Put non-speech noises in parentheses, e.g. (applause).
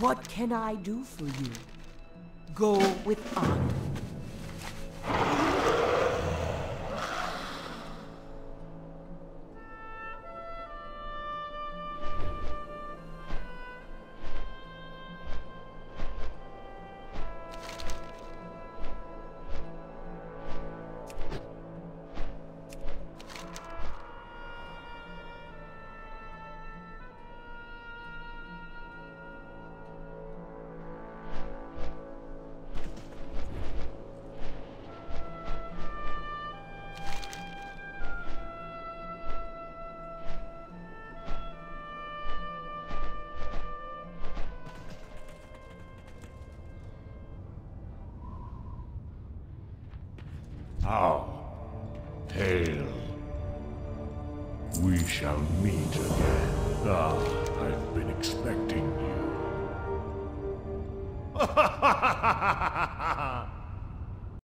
What can I do for you? Go with honor. How? Hail. We shall meet again. Ah, I've been expecting you. (laughs)